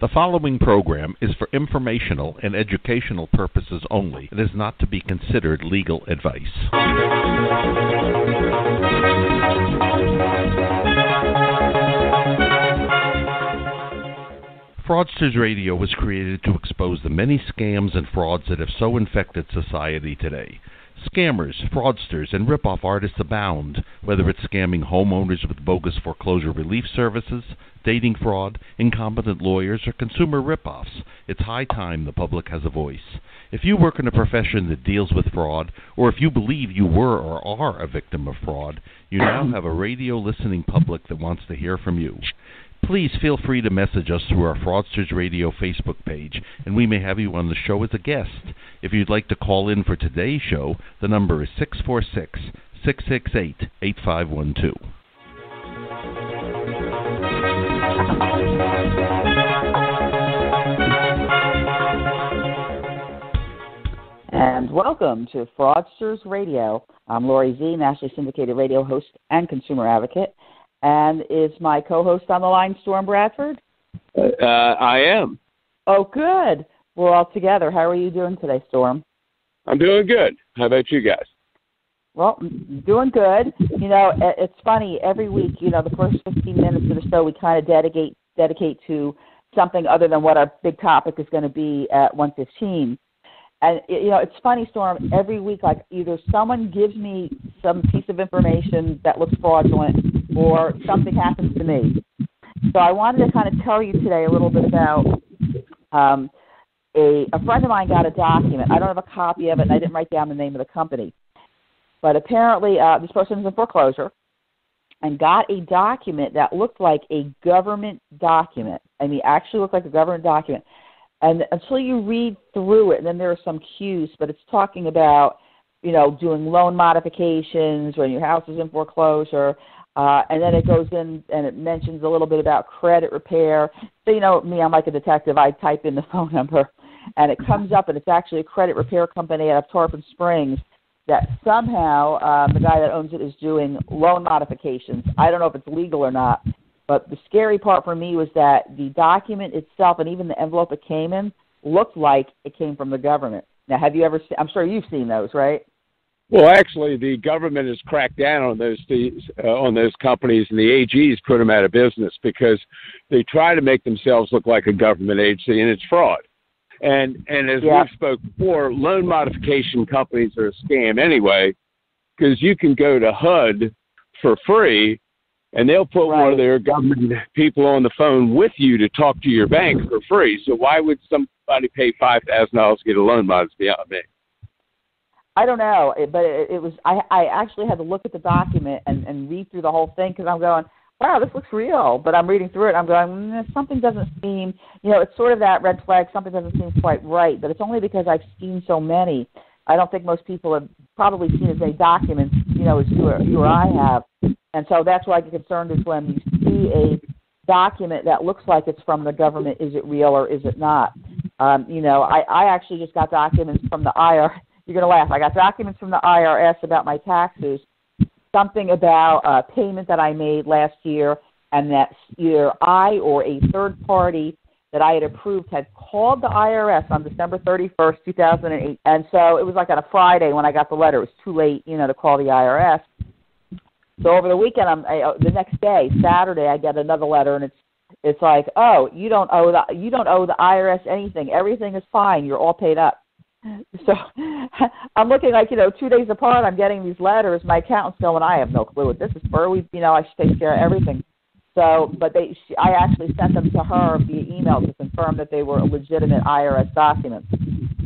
The following program is for informational and educational purposes only and is not to be considered legal advice. Fraudsters Radio was created to expose the many scams and frauds that have so infected society today. Scammers, fraudsters, and rip-off artists abound, whether it's scamming homeowners with bogus foreclosure relief services, dating fraud, incompetent lawyers, or consumer rip-offs. It's high time the public has a voice. If you work in a profession that deals with fraud, or if you believe you were or are a victim of fraud, you now have a radio listening public that wants to hear from you. Please feel free to message us through our Fraudsters Radio Facebook page, and we may have you on the show as a guest. If you'd like to call in for today's show, the number is 646 668 8512. And welcome to Fraudsters Radio. I'm Lori Z, nationally syndicated radio host and consumer advocate. And is my co-host on the line, Storm Bradford? Uh, I am. Oh, good. We're all together. How are you doing today, Storm? I'm doing good. How about you guys? Well, doing good. You know, it's funny. Every week, you know, the first 15 minutes of the show, we kind of dedicate dedicate to something other than what our big topic is going to be at 115 and you know it's funny storm every week like either someone gives me some piece of information that looks fraudulent or something happens to me. So i wanted to kind of tell you today a little bit about um, a, a friend of mine got a document. I don't have a copy of it and i didn't write down the name of the company. But apparently uh, this person is in foreclosure and got a document that looked like a government document. I mean actually looked like a government document. And until you read through it, and then there are some cues, but it's talking about, you know, doing loan modifications when your house is in foreclosure, uh, and then it goes in and it mentions a little bit about credit repair. So you know me, I'm like a detective. I type in the phone number, and it comes up, and it's actually a credit repair company out of Tarpon Springs that somehow um, the guy that owns it is doing loan modifications. I don't know if it's legal or not, but the scary part for me was that the document itself and even the envelope it came in looked like it came from the government. Now, have you ever? Seen, I'm sure you've seen those, right? Well, actually, the government has cracked down on those uh, on those companies, and the AGs put them out of business because they try to make themselves look like a government agency, and it's fraud. And and as yeah. we've spoke before, loan modification companies are a scam anyway, because you can go to HUD for free and they'll put right. one of their government people on the phone with you to talk to your bank for free. So why would somebody pay five thousand dollars to get a loan mod? beyond me. I don't know, but it, it was. I I actually had to look at the document and and read through the whole thing because I'm going, wow, this looks real. But I'm reading through it. I'm going, mm, something doesn't seem. You know, it's sort of that red flag. Something doesn't seem quite right. But it's only because I've seen so many. I don't think most people have probably seen as many documents, you know, as you or, you or I have. And so that's why I get concerned is when you see a document that looks like it's from the government, is it real or is it not? Um, you know, I, I actually just got documents from the IR. You're going to laugh. I got documents from the IRS about my taxes, something about a payment that I made last year, and that either I or a third party that I had approved had called the IRS on December 31st, 2008. And so it was like on a Friday when I got the letter. It was too late, you know, to call the IRS. So over the weekend, I'm I, uh, the next day, Saturday, I get another letter, and it's it's like, oh, you don't owe the you don't owe the IRS anything. Everything is fine. You're all paid up. So I'm looking like you know two days apart. I'm getting these letters. My accountant's going, I have no clue what this is for. We you know I should take care of everything. So, but they, she, I actually sent them to her via email to confirm that they were legitimate IRS documents.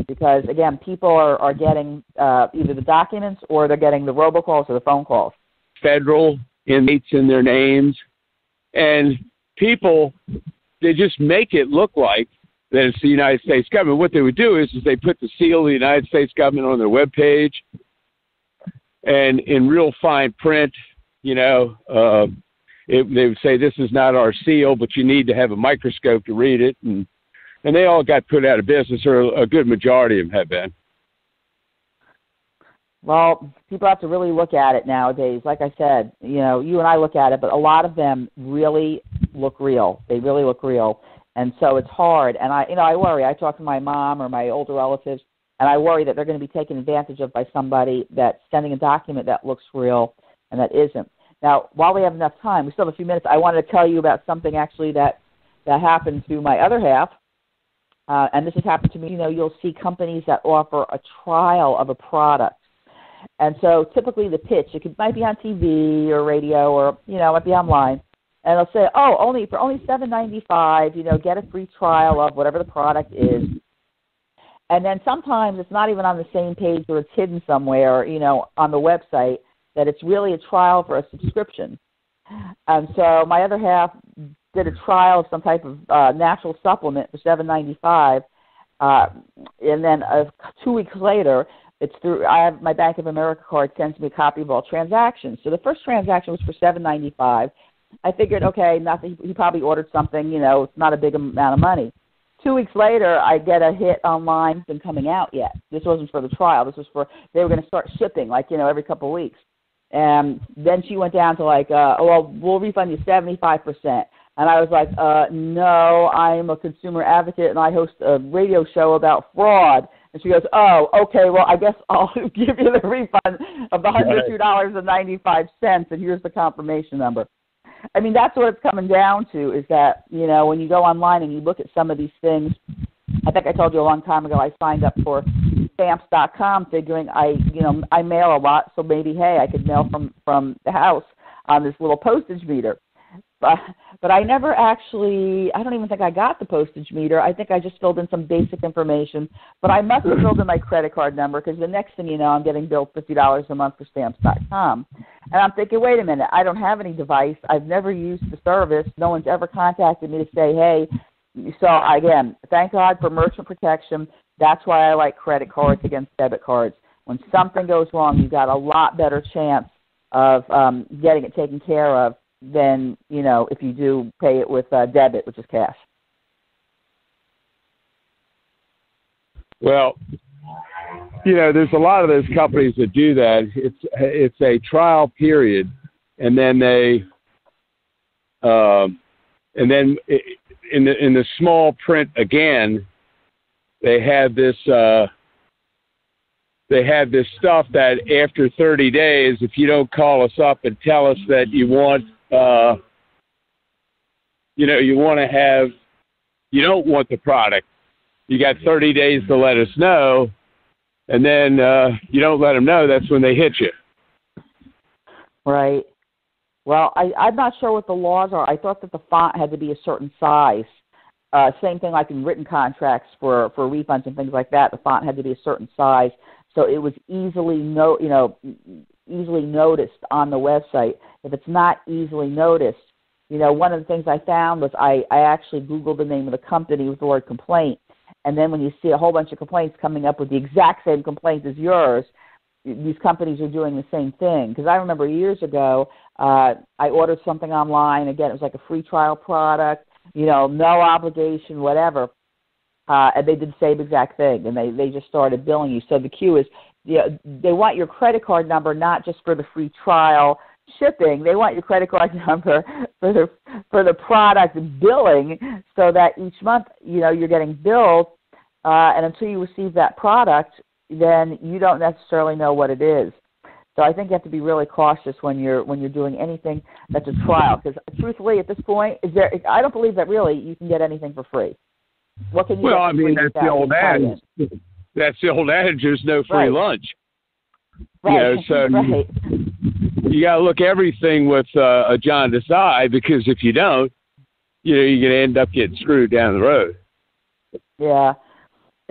Because again, people are, are getting uh, either the documents or they're getting the robocalls or the phone calls. Federal inmates in their names, and people they just make it look like that it's the United States government. What they would do is, is they put the seal of the United States government on their web page, and in real fine print, you know. Uh, it, they would say this is not our seal, but you need to have a microscope to read it, and and they all got put out of business, or a good majority of them have been. Well, people have to really look at it nowadays. Like I said, you know, you and I look at it, but a lot of them really look real. They really look real. And so it's hard. And I, you know, I worry. I talk to my mom or my older relatives, and I worry that they're going to be taken advantage of by somebody that's sending a document that looks real and that isn't. Now, while we have enough time, we still have a few minutes. I wanted to tell you about something actually that that happened to my other half, uh, and this has happened to me. You know, you'll see companies that offer a trial of a product, and so typically the pitch it could, might be on TV or radio or you know it might be online, and they'll say, oh, only for only seven ninety five, you know, get a free trial of whatever the product is. And then sometimes it's not even on the same page or it's hidden somewhere, you know, on the website that it's really a trial for a subscription. And so my other half did a trial of some type of uh, natural supplement for seven ninety five, uh, and then uh, two weeks later, it's through. I have my Bank of America card sends me a copy of all transactions. So the first transaction was for seven ninety five. I figured, okay, nothing. He probably ordered something. You know, it's not a big amount of money. Two weeks later, I get a hit online. It's been coming out yet. This wasn't for the trial. This was for they were going to start shipping, like you know, every couple of weeks. And then she went down to like, uh, oh, well, we'll refund you 75%. And I was like, uh, no, I'm a consumer advocate and I host a radio show about fraud. And she goes, oh, okay, well, I guess I'll give you the refund of the $102.95 and here's the confirmation number. I mean, that's what it's coming down to is that, you know, when you go online and you look at some of these things, I think I told you a long time ago I signed up for stamps.com figuring I, you know, I mail a lot, so maybe hey, I could mail from from the house on this little postage meter. But but I never actually I don't even think I got the postage meter. I think I just filled in some basic information, but I must have filled in my credit card number because the next thing you know, I'm getting billed $50 a month for stamps.com. And I'm thinking, wait a minute, I don't have any device. I've never used the service. No one's ever contacted me to say, hey, so again, thank God for merchant protection. That's why I like credit cards against debit cards. When something goes wrong, you've got a lot better chance of um, getting it taken care of than you know if you do pay it with uh, debit, which is cash. Well, you know, there's a lot of those companies that do that. It's it's a trial period, and then they, um, and then in the in the small print again, they have this uh, they have this stuff that after 30 days, if you don't call us up and tell us that you want uh, you know you want to have you don't want the product, you got 30 days to let us know, and then uh, you don't let them know. That's when they hit you. Right. Well, I, I'm not sure what the laws are. I thought that the font had to be a certain size. Uh, same thing like in written contracts for for refunds and things like that. The font had to be a certain size, so it was easily no you know easily noticed on the website. If it's not easily noticed, you know one of the things I found was I I actually googled the name of the company with the word complaint, and then when you see a whole bunch of complaints coming up with the exact same complaint as yours, these companies are doing the same thing. Because I remember years ago, uh, I ordered something online. Again, it was like a free trial product you know, no obligation, whatever. Uh, and they did the same exact thing, and they they just started billing you. So the cue is, you know, they want your credit card number not just for the free trial shipping. They want your credit card number for the for the product billing, so that each month, you know, you're getting billed, uh, and until you receive that product, then you don't necessarily know what it is. So I think you have to be really cautious when you're when you're doing anything that's a trial. Because truthfully, at this point, is there? I don't believe that really you can get anything for free. What can you? Well, I mean that's the old adage. That's the old adage. There's no free right. lunch. Right. You know, so right. You, got to look everything with uh, a jaundiced eye because if you don't, you know, you're going to end up getting screwed down the road. Yeah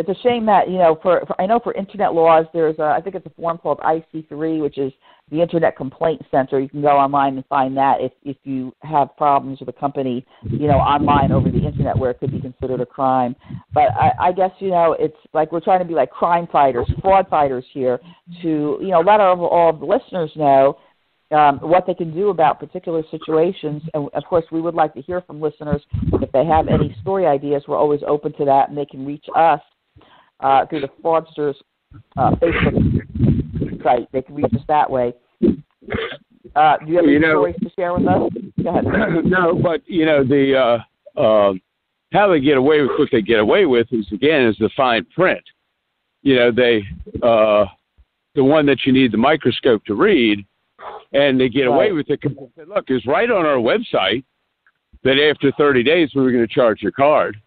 it's a shame that you know for, for I know for internet laws there's a, I think it's a form called IC3 which is the Internet Complaint Center. You can go online and find that if if you have problems with a company you know online over the internet where it could be considered a crime. But I, I guess you know it's like we're trying to be like crime fighters, fraud fighters here to you know let all, all of the listeners know um, what they can do about particular situations. And of course, we would like to hear from listeners if they have any story ideas. We're always open to that, and they can reach us uh, through the fraudsters uh, Facebook site. They can reach us that way. Uh, do you have any you know, stories to share with us? Go ahead. no, but you know the uh, uh, how they get away with what they get away with is again is the fine print. You know, they uh, the one that you need the microscope to read, and they get away Right. with it. 'cause they say, Look, it's right on our website that after 30 days we were going to charge your card.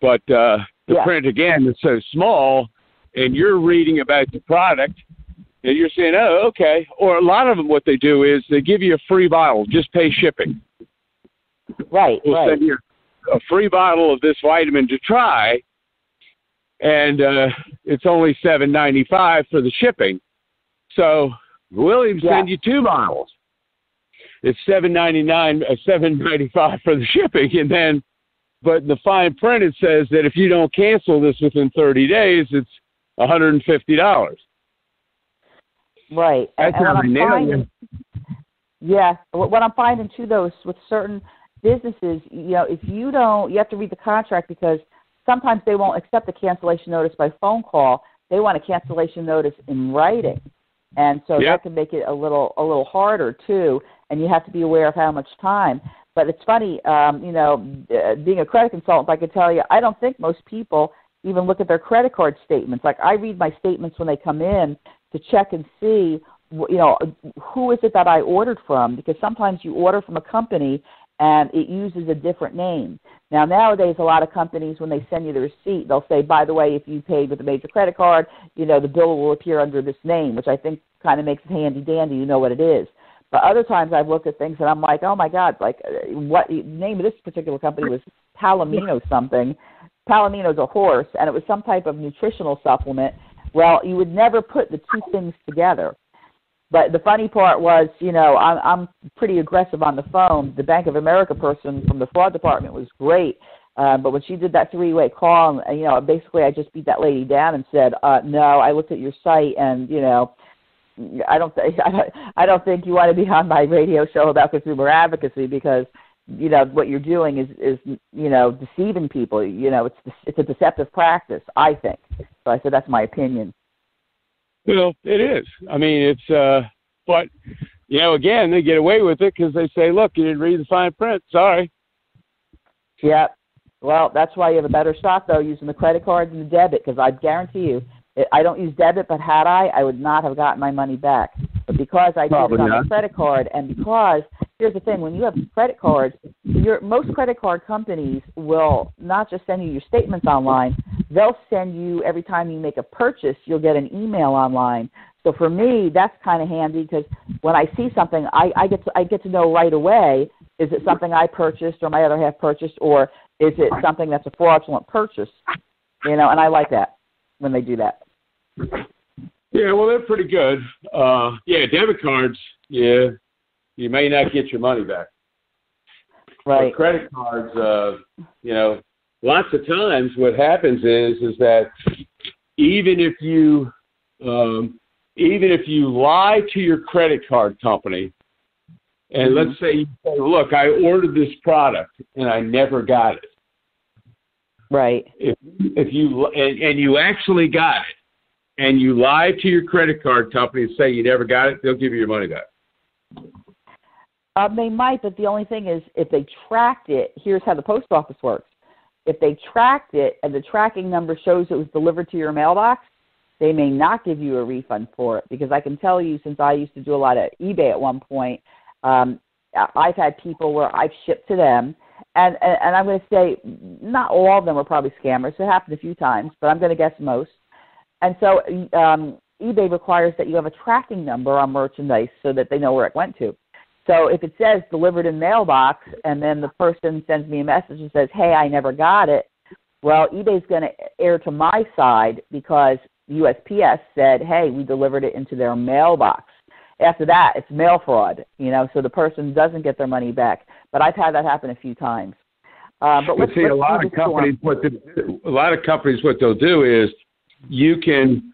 But uh, the Yeah. print again is so small, and you're reading about the product, and you're saying, "Oh, okay." Or a lot of them, what they do is they give you a free bottle, just pay shipping. Right, We'll right. send you a free bottle of this vitamin to try, and uh, it's only seven ninety five for the shipping. So we'll even Yeah. send you two bottles. It's seven ninety nine, uh, seven ninety five for the shipping, and then, but in the fine print it says that if you don't cancel this within thirty days, it's one hundred and fifty dollars. Right. That's and, how they nail yeah, what, what I'm finding too, though, is with certain businesses, you know, if you don't, you have to read the contract because sometimes they won't accept a cancellation notice by phone call. They want a cancellation notice in writing, and so Yep. that can make it a little a little harder too. And you have to be aware of how much time. But it's funny, um, you know, uh, being a credit consultant, I can tell you, I don't think most people even look at their credit card statements. Like I read my statements when they come in to check and see, you know, who is it that I ordered from? Because sometimes you order from a company and it uses a different name. Now nowadays, a lot of companies, when they send you the receipt, they'll say, by the way, if you paid with a major credit card, you know, the bill will appear under this name, which I think kind of makes it handy dandy. You know what it is. But other times I've looked at things and I'm like, oh my God, like uh, what the name of this particular company was Palomino something. Palomino's a horse, and it was some type of nutritional supplement. Well, you would never put the two things together. But the funny part was, you know, I'm, I'm pretty aggressive on the phone. The Bank of America person from the fraud department was great. Uh, but when she did that three-way call, and, you know, basically I just beat that lady down and said, uh, "No, I looked at your site, and you know, I don't, th- I don't, I don't think you want to be on my radio show about consumer advocacy because you know what you're doing is is you know deceiving people. You know, it's it's a deceptive practice. I think. So I said that's my opinion. Well, it is. I mean, it's uh, but you know, again, they get away with it because they say, "Look, you didn't read the fine print. Sorry." Yeah. Well, that's why you have a better shot though using the credit cards and the debit because I guarantee you, I don't use debit, but had I, I would not have gotten my money back. But because I did Probably it on not. a credit card, and because here's the thing: when you have credit cards, your most credit card companies will not just send you your statements online; they'll send you every time you make a purchase, you'll get an email online. So for me, that's kind of handy because when I see something, I, I get to, I get to know right away: is it something I purchased or my other half purchased, or is it something that's a fraudulent purchase? You know, and I like that when they do that. Yeah, well, they're pretty good. Uh, yeah, debit cards. Yeah, you may not get your money back. Right. But credit cards, uh, you know, lots of times what happens is is that even if you um, even if you lie to your credit card company, and let's say you say, "Look, I ordered this product and I never got it," Right. if if you and, and you actually got it, and you lie to your credit card company and say you never got it, they'll give you your money back. Um, they might, but the only thing is, if they tracked it, here's how the post office works. If they tracked it and the tracking number shows it was delivered to your mailbox, they may not give you a refund for it because I can tell you, since I used to do a lot of eBay at one point, um, I've had people where I've shipped to them, and and, and I'm going to say not all of them were probably scammers. It happened a few times, but I'm going to guess most. And so um, eBay requires that you have a tracking number on merchandise so that they know where it went to. So if it says delivered in mailbox and then the person sends me a message and says, hey, I never got it, well, eBay's going to err to my side because USPS said, hey, we delivered it into their mailbox. After that, it's mail fraud, you know, so the person doesn't get their money back. But I've had that happen a few times. Uh, but let's, see, let's a lot of the storm. companies, what they, a lot of companies, what they'll do is you can,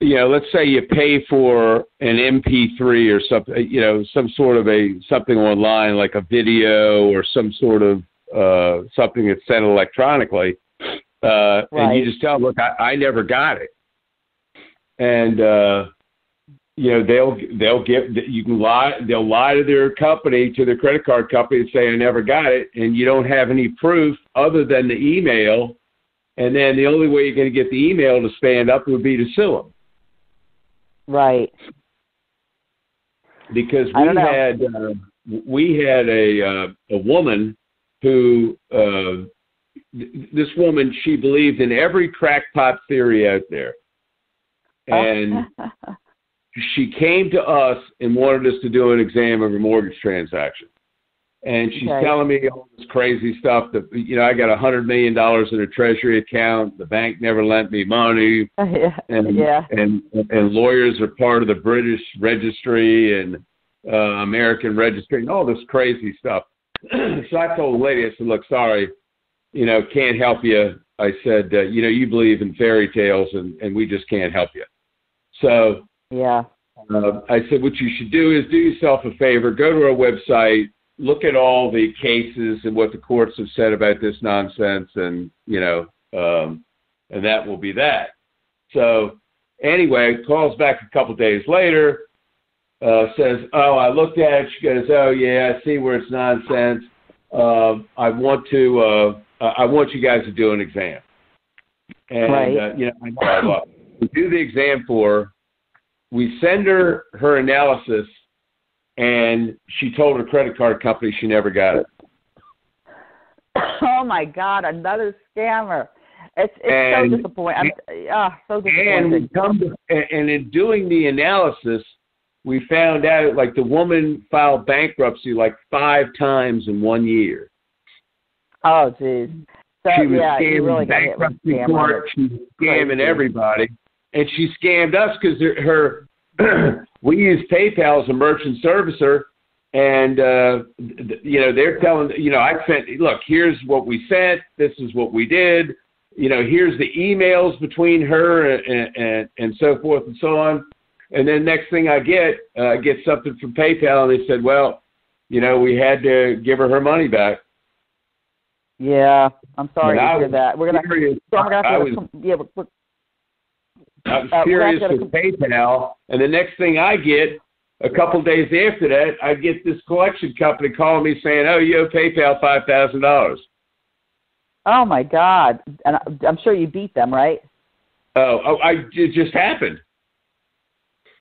you know, let's say you pay for an MP3 or something, you know, some sort of a something online like a video or some sort of uh, something that's sent electronically, uh, and you just tell them, look, I, I never got it, and uh, you know they'll they'll get you can lie they'll lie to their company to their credit card company and say I never got it and you don't have any proof other than the email and then the only way you're going to get the email to stand up would be to sue them Right. because we had uh, we had a uh, a woman who uh, th- this woman she believed in every crackpot theory out there and she came to us and wanted us to do an exam of her mortgage transaction. And she's Okay. telling me all this crazy stuff that you know I got a hundred million dollars in a treasury account. The bank never lent me money, yeah. and Yeah. and and lawyers are part of the British registry and uh, American registry and all this crazy stuff. so I told the lady, I said, "Look, sorry, you know, can't help you." I said, uh, "You know, you believe in fairy tales, and and we just can't help you." So Yeah. uh, I said, what you should do is do yourself a favor, go to our website, look at all the cases and what the courts have said about this nonsense, and you know, um, and that will be that. So anyway, calls back a couple days later, uh, says, "Oh, I looked at it." She goes, "Oh yeah, I see where it's nonsense. Uh, I want to, uh, I want you guys to do an exam." And Right. uh, you know, I we do the exam for her. We send her her analysis, and she told her credit card company she never got it. oh my God, another scammer. It's it's And- so disappointing. So And we disappointing. come to, and in doing the analysis, we found out like the woman filed bankruptcy like five times in one year. Oh, geez. So she was yeah, scamming really got hit with bankruptcy court. She was scamming everybody, and she scammed us because her. we use PayPal as a merchant servicer, and uh, th- you know they're telling you know I sent look here's what we sent. This is what we did. You know here's the emails between her and and, and so forth and so on. And then next thing I get, uh, I get something from PayPal, and they said, well, you know we had to give her her money back. Yeah, I'm sorry And I to hear that. We're gonna. So we're gonna I have was to, com- yeah, we're, we're, I was Uh, we're furious not gonna with PayPal, and the next thing I get, a couple days after that, I get this collection company calling me saying, "Oh, you owe PayPal five thousand dollars." oh my God, and I'm sure you beat them, right? Oh, oh, I it just happened.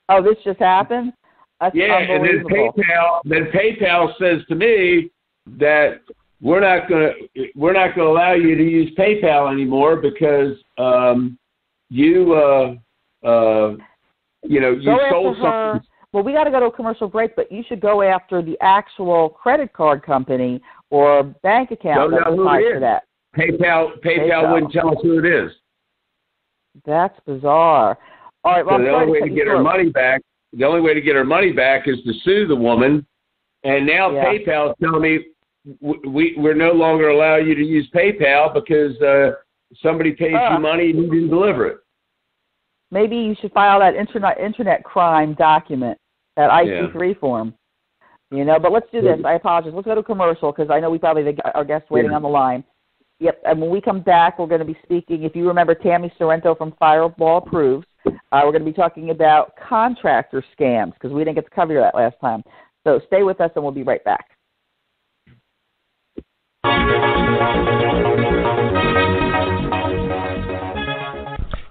Oh, this just happened. That's Yeah, and then. PayPal, then PayPal says to me that we're not gonna we're not gonna allow you to use PayPal anymore because um, you uh, uh, you know you Go sold her. something. Well, we got to go to a commercial break, but you should go after the actual credit card company or bank account Don't that know who it to is. that. PayPal, PayPal PayPal. wouldn't tell us who it is. That's bizarre. All right, well, So the only way cut to get her money back, the only way to get her money back is to sue the woman. And now Yeah. PayPal is telling me we we're no longer allow you to use PayPal because uh, somebody paid Ah. you money and you didn't deliver it. Maybe you should file that internet internet crime document, that IC3 form. You know, but let's do this. I apologize. Let's go to commercial because I know we probably have our guests waiting Yeah. on the line. Yep. And when we come back, we're going to be speaking. If you remember Tammy Sorrento from Fireball Approves, uh, we're going to be talking about contractor scams because we didn't get to cover that last time. So stay with us, and we'll be right back.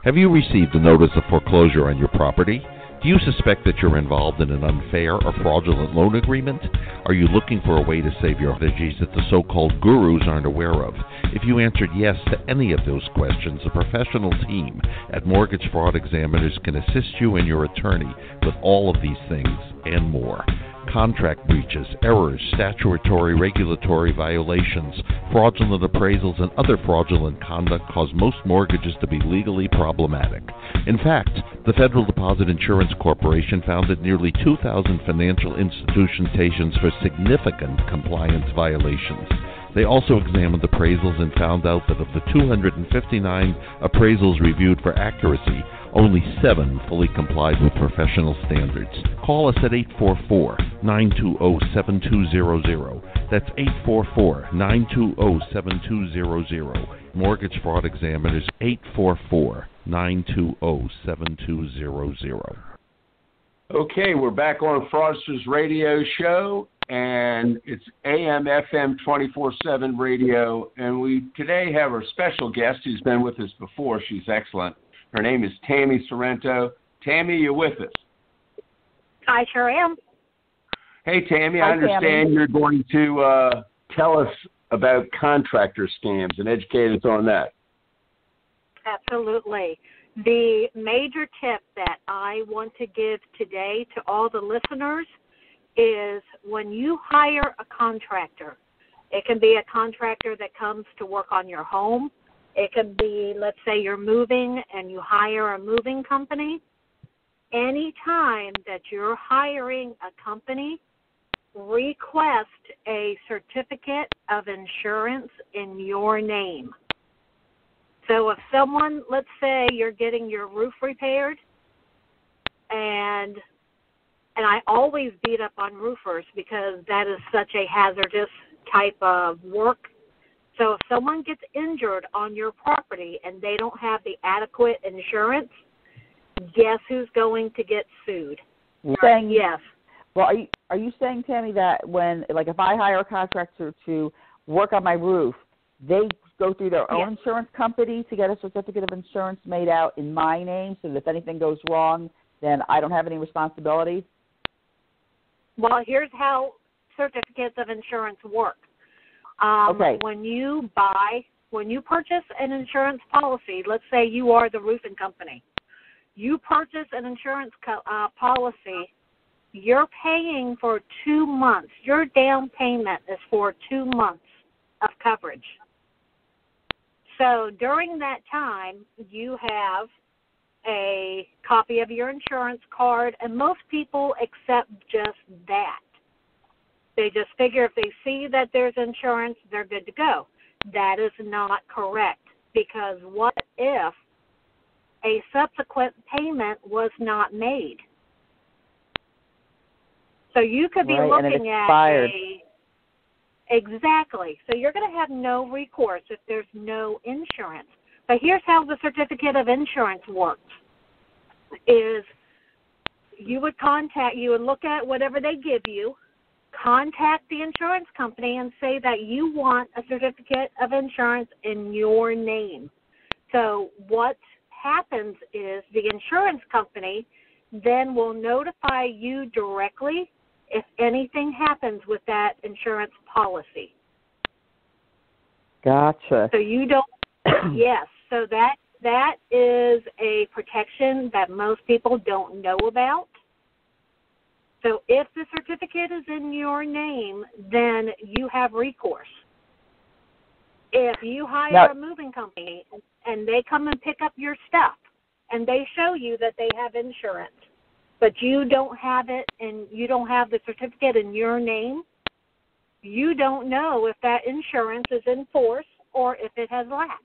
Have you received a notice of foreclosure on your property? Do you suspect that you're involved in an unfair or fraudulent loan agreement? Are you looking for a way to save your veggies that the so-called gurus aren't aware of? If you answered yes to any of those questions, a professional team at Mortgage Fraud Examiners can assist you and your attorney with all of these things and more. Contract breaches, errors, statutory regulatory violations, fraudulent appraisals, and other fraudulent conduct cause most mortgages to be legally problematic. In fact, the Federal Deposit Insurance Corporation found that nearly 2,000 financial institutions for significant compliance violations. They also examined appraisals and found out that of the 259 appraisals reviewed for accuracy, only seven fully complied with professional standards. Call us at 844 920 7200. That's 844 920 7200. Mortgage Fraud Examiners 844 920 7200. Okay, we're back on Fraudsters Radio Show, and it's AM FM 24/7 radio. And we today have our special guest who's been with us before. She's excellent. Her name is Tammy Sorrento. Tammy, you're with us? I sure am. Hey, Tammy, Hi, I understand Tammy. you're going to uh, tell us about contractor scams and educate us on that. Absolutely. The major tip that I want to give today to all the listeners is when you hire a contractor, it can be a contractor that comes to work on your home. It could be, let's say, you're moving and you hire a moving company. Any time that you're hiring a company, request a certificate of insurance in your name. So if someone, let's say you're getting your roof repaired and and I always beat up on roofers because that is such a hazardous type of work. So if someone gets injured on your property and they don't have the adequate insurance, guess who's going to get sued? Saying Yes. Well, are you are you saying, Tammy, that when like if I hire a contractor to work on my roof, they go through their own Yes. insurance company to get a certificate of insurance made out in my name, so that if anything goes wrong, then I don't have any responsibility? Well, here's how certificates of insurance work. Um, Okay. When you buy, when you purchase an insurance policy, let's say you are the roofing company, you purchase an insurance co- uh, policy, you're paying for two months. Your down payment is for two months of coverage. So during that time, you have a copy of your insurance card, and most people accept just that. They just figure if they see that there's insurance, they're good to go. That is not correct because what if a subsequent payment was not made? So you could be Right, looking at a exactly. So you're going to have no recourse if there's no insurance. But here's how the certificate of insurance works: is you would contact, you would look at whatever they give you, contact the insurance company and say that you want a certificate of insurance in your name. So what happens is the insurance company then will notify you directly if anything happens with that insurance policy. Gotcha. So you don't yes, so that that is a protection that most people don't know about. So if the certificate is in your name, then you have recourse. If you hire Now- a moving company and they come and pick up your stuff and they show you that they have insurance, but you don't have it and you don't have the certificate in your name, you don't know if that insurance is in force or if it has lapsed.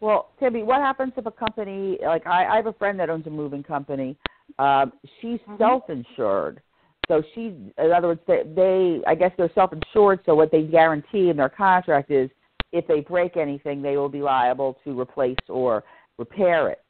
Well, Timmy, what happens if a company like I, I have a friend that owns a moving company. Um, she's Mhm. self-insured, so she, in other words, they, they, I guess they're self-insured. So what they guarantee in their contract is, if they break anything, they will be liable to replace or repair it.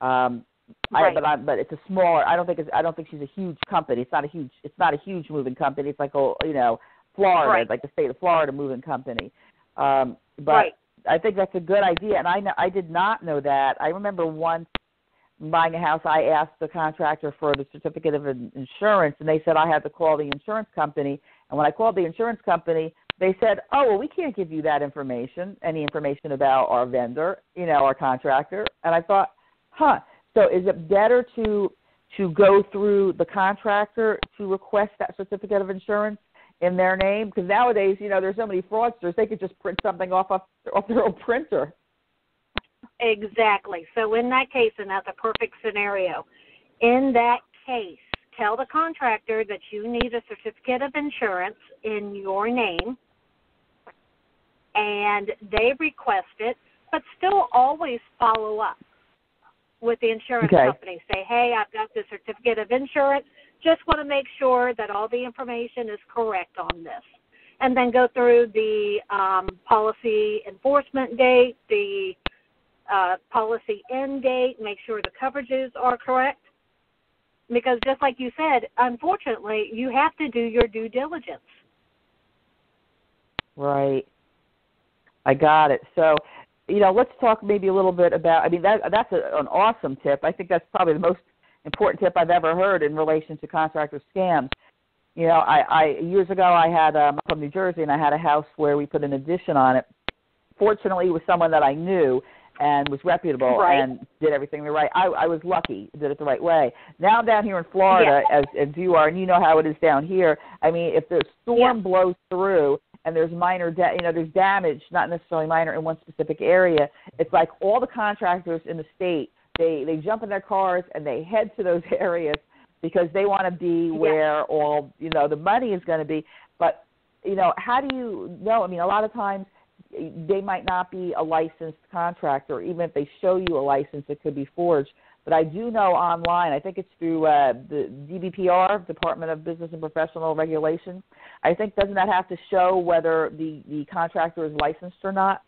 Um, I, Right. but I, but it's a smaller. I don't think it's. I don't think she's a huge company. It's not a huge. It's not a huge moving company. It's like a you know Florida, Right. like the state of Florida moving company. Um, but right. I think that's a good idea, and I know, I did not know that. I remember once buying a house, I asked the contractor for the certificate of insurance, and they said I had to call the insurance company. And when I called the insurance company, they said, "Oh, well, we can't give you that information, any information about our vendor, you know, our contractor." And I thought, "Huh? So is it better to to go through the contractor to request that certificate of insurance in their name? Because nowadays, you know, there's so many fraudsters, they could just print something off of, off their own printer." Exactly. So in that case, and that's a perfect scenario. In that case, tell the contractor that you need a certificate of insurance in your name, and they request it, but still always follow up with the insurance Okay. company. Say, hey, I've got the certificate of insurance. Just want to make sure that all the information is correct on this. And then go through the um, policy enforcement date, the uh, policy end date, make sure the coverages are correct. because just like you said, unfortunately, you have to do your due diligence. Right. I got it. So, you know, let's talk maybe a little bit about. I mean, that that's a, an awesome tip. I think that's probably the most important tip I've ever heard in relation to contractor scams. You know, I, I years ago I had um, from New Jersey and I had a house where we put an addition on it. Fortunately, it was someone that I knew and was reputable right. and did everything the right. I, I was lucky, did it the right way. Now down here in Florida, yeah. as as you are, and you know how it is down here. I mean, if the storm yeah. blows through and there's minor, da- you know, there's damage, not necessarily minor in one specific area. It's like all the contractors in the state, they they jump in their cars and they head to those areas because they want to be where all you know the money is going to be. But you know, how do you know? I mean, a lot of times they might not be a licensed contractor, even if they show you a license, it could be forged. But I do know online, I think it's through uh, the DBPR, Department of Business and Professional Regulation. I think doesn't that have to show whether the the contractor is licensed or not?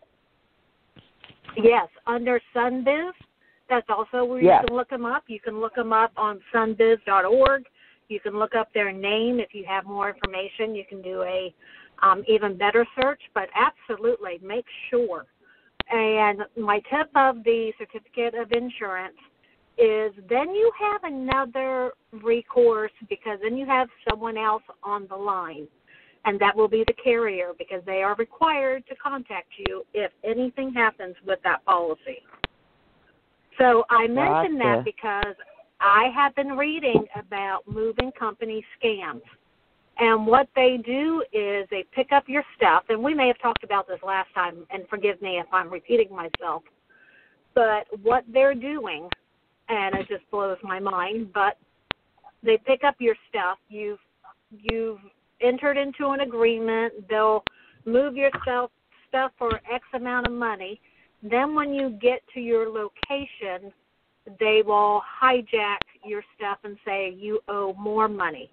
Yes, under SunBiz, that's also where yes. you can look them up. You can look them up on sunbiz.org. You can look up their name if you have more information. You can do a um, even better search, but absolutely make sure. And my tip of the certificate of insurance is then you have another recourse because then you have someone else on the line, and that will be the carrier because they are required to contact you if anything happens with that policy. So I mentioned gotcha. that because I have been reading about moving company scams. And what they do is they pick up your stuff, and we may have talked about this last time, and forgive me if I'm repeating myself. But what they're doing, and it just blows my mind, but they pick up your stuff. You've you've entered into an agreement. They'll move your stuff stuff for X amount of money. Then when you get to your location, they will hijack your stuff and say you owe more money.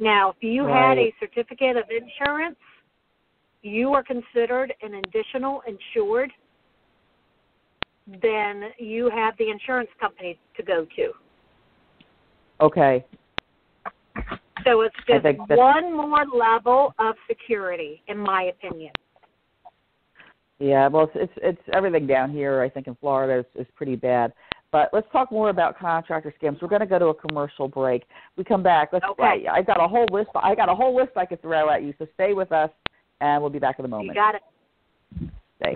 Now, if you right. had a certificate of insurance, you are considered an additional insured, then you have the insurance company to go to. Okay. So it's just one more level of security, in my opinion. Yeah, well, it's it's, it's everything down here. I think in Florida is, is pretty bad. But let's talk more about contractor scams. We're going to go to a commercial break. We come back. Let's. Okay. I, I got a whole list. I got a whole list I could throw at you. So stay with us, and we'll be back in a moment. You got it. Stay.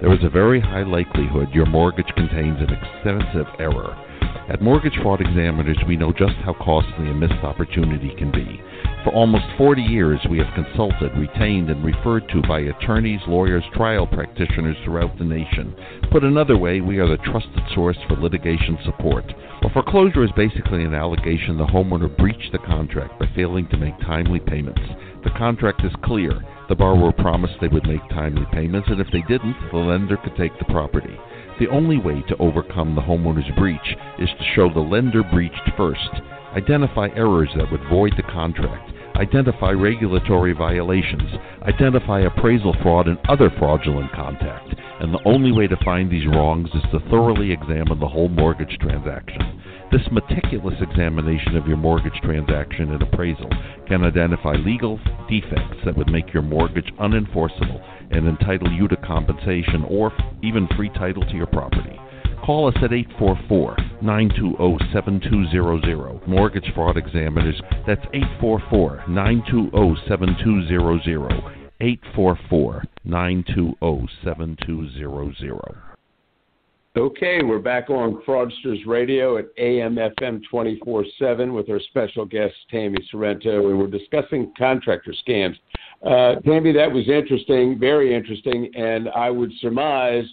There is a very high likelihood your mortgage contains an extensive error. At Mortgage Fraud Examiners, we know just how costly a missed opportunity can be. For almost 40 years, we have consulted, retained, and referred to by attorneys, lawyers, trial practitioners throughout the nation. Put another way, we are the trusted source for litigation support. A foreclosure is basically an allegation the homeowner breached the contract by failing to make timely payments. The contract is clear. The borrower promised they would make timely payments, and if they didn't, the lender could take the property. The only way to overcome the homeowner's breach is to show the lender breached first. Identify errors that would void the contract. Identify regulatory violations. Identify appraisal fraud and other fraudulent contact. And the only way to find these wrongs is to thoroughly examine the whole mortgage transaction. This meticulous examination of your mortgage transaction and appraisal can identify legal defects that would make your mortgage unenforceable and entitle you to compensation or even free title to your property. Call us at 844 920 7200. Mortgage Fraud Examiners. That's 844 920 7200. 844 920 7200. Okay, we're back on Fraudsters Radio at AMFM 24 7 with our special guest, Tammy Sorrento, and we're discussing contractor scams. Uh, Tammy, that was interesting, very interesting, and I would surmise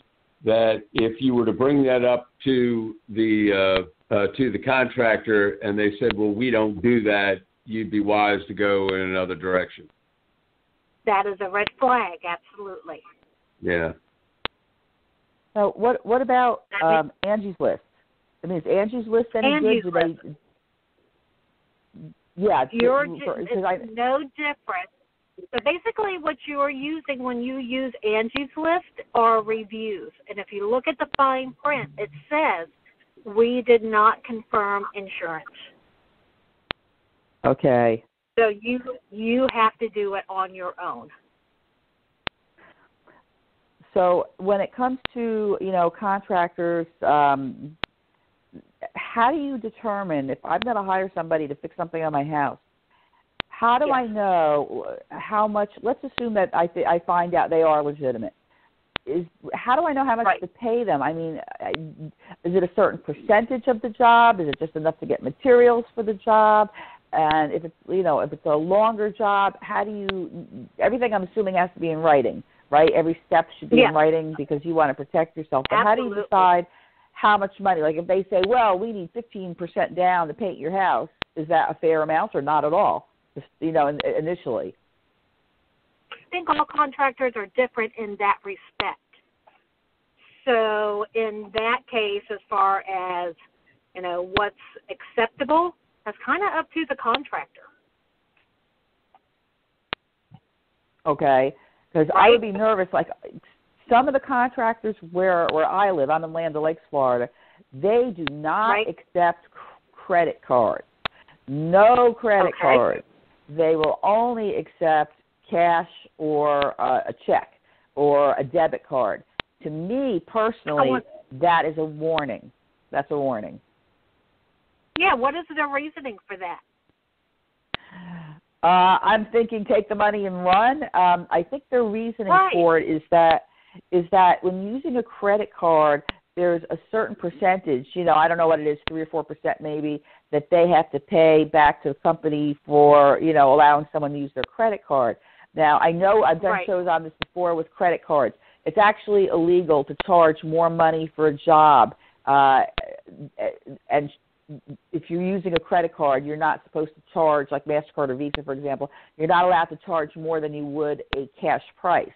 that if you were to bring that up to the uh, uh, to the contractor and they said, "Well, we don't do that," you'd be wise to go in another direction. That is a red flag, absolutely. Yeah. So what what about um, Angie's List? I mean, is Angie's List any Angie's good? List. They, yeah, You're because it's I no different. So basically, what you are using when you use Angie's List are reviews. And if you look at the fine print, it says we did not confirm insurance. Okay. So you you have to do it on your own. So when it comes to you know contractors, um, how do you determine if I'm going to hire somebody to fix something on my house? How do Yes. I know how much? Let's assume that I th- I find out they are legitimate. Is how do I know how much Right. to pay them? I mean, is it a certain percentage of the job? Is it just enough to get materials for the job? And if it's you know if it's a longer job, how do you? Everything I'm assuming has to be in writing, right? Every step should be Yeah. in writing because you want to protect yourself. But how do you decide how much money? Like if they say, well, we need 15% down to paint your house, is that a fair amount or not at all? You know, initially. I think all contractors are different in that respect. So in that case, as far as you know what's acceptable, that's kind of up to the contractor. Okay, because I would be nervous. Like some of the contractors where where I live, I'm in Land Lakes, Florida. They do not Right. accept credit cards. No credit Okay. cards. They will only accept cash or uh, a check or a debit card. To me personally, want- that is a warning. That's a warning. Yeah, what is the reasoning for that? Uh, I'm thinking take the money and run. Um, I think the reasoning Right. for it is that is that when using a credit card, there's a certain percentage. You know, I don't know what it is, three or four percent maybe, that they have to pay back to the company for you know allowing someone to use their credit card. Now, I know I've done Right. shows on this before with credit cards. It's actually illegal to charge more money for a job, uh, and if you're using a credit card, you're not supposed to charge, like MasterCard or Visa, for example, you're not allowed to charge more than you would a cash price.